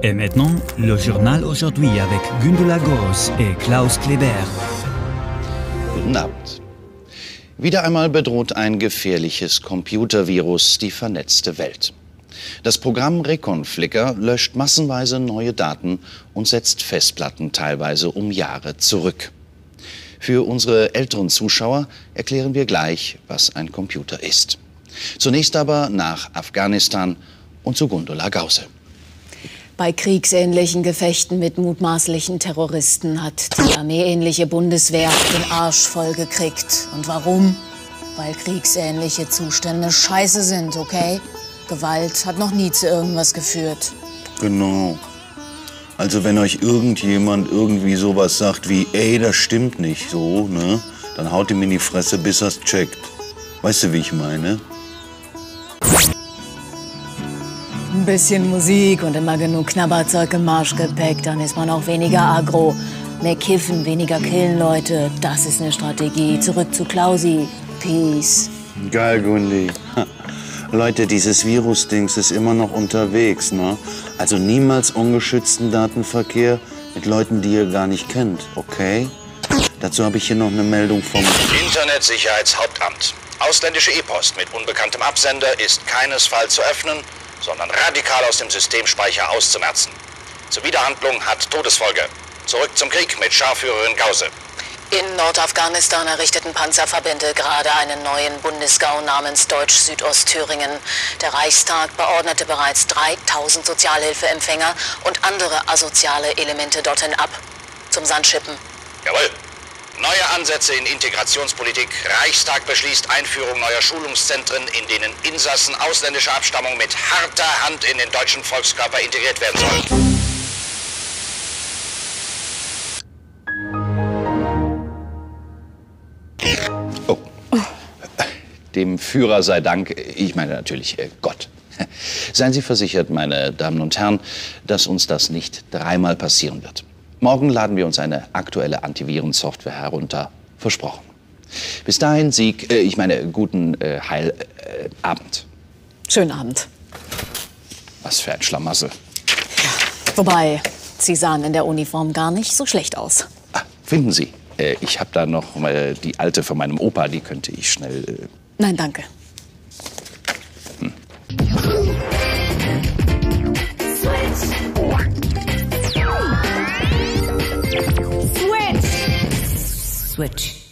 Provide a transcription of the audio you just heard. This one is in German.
Et maintenant, le journal aujourd'hui avec Gundula Gors et Klaus Kleber. Guten Abend. Wieder einmal bedroht ein gefährliches Computervirus die vernetzte Welt. Das Programm Reconflicker löscht massenweise neue Daten und setzt Festplatten teilweise um Jahre zurück. Für unsere älteren Zuschauer erklären wir gleich, was ein Computer ist. Zunächst aber nach Afghanistan und zu Gundula Gause. Bei kriegsähnlichen Gefechten mit mutmaßlichen Terroristen hat die armeeähnliche Bundeswehr den Arsch vollgekriegt. Und warum? Weil kriegsähnliche Zustände scheiße sind, okay? Gewalt hat noch nie zu irgendwas geführt. Genau. Also wenn euch irgendjemand irgendwie sowas sagt wie, ey, das stimmt nicht so, ne? Dann haut ihm in die Fresse, bis er's checkt. Weißt du, wie ich meine? Ein bisschen Musik und immer genug Knabberzeug im Marschgepäck, dann ist man auch weniger aggro. Mehr kiffen, weniger killen Leute, das ist eine Strategie. Zurück zu Klausi. Peace. Geil, Gundi. Leute, dieses Virus-Dings ist immer noch unterwegs, ne? Also niemals ungeschützten Datenverkehr mit Leuten, die ihr gar nicht kennt, okay? Dazu habe ich hier noch eine Meldung vom Internetsicherheitshauptamt. Ausländische E-Post mit unbekanntem Absender ist keinesfalls zu öffnen, sondern radikal aus dem Systemspeicher auszumerzen. Zuwiderhandlung hat Todesfolge. Zurück zum Krieg mit Scharführerin Gause. In Nordafghanistan errichteten Panzerverbände gerade einen neuen Bundesgau namens Deutsch-Südostthüringen. Der Reichstag beordnete bereits 3000 Sozialhilfeempfänger und andere asoziale Elemente dorthin ab. Zum Sandschippen. Jawohl. Neue Ansätze in Integrationspolitik. Reichstag beschließt Einführung neuer Schulungszentren, in denen Insassen ausländischer Abstammung mit harter Hand in den deutschen Volkskörper integriert werden sollen. Oh. Dem Führer sei Dank, ich meine natürlich äh, Gott. Seien Sie versichert, meine Damen und Herren, dass uns das nicht dreimal passieren wird. Morgen laden wir uns eine aktuelle Antivirensoftware herunter. Versprochen. Bis dahin, Sieg, äh, ich meine, guten äh, Heilabend. Schönen Abend. Was für ein Schlamassel. Wobei, Sie sahen in der Uniform gar nicht so schlecht aus. Ah, finden Sie. Äh, ich habe da noch mal die alte von meinem Opa, die könnte ich schnell. Äh, Nein, danke. Switch.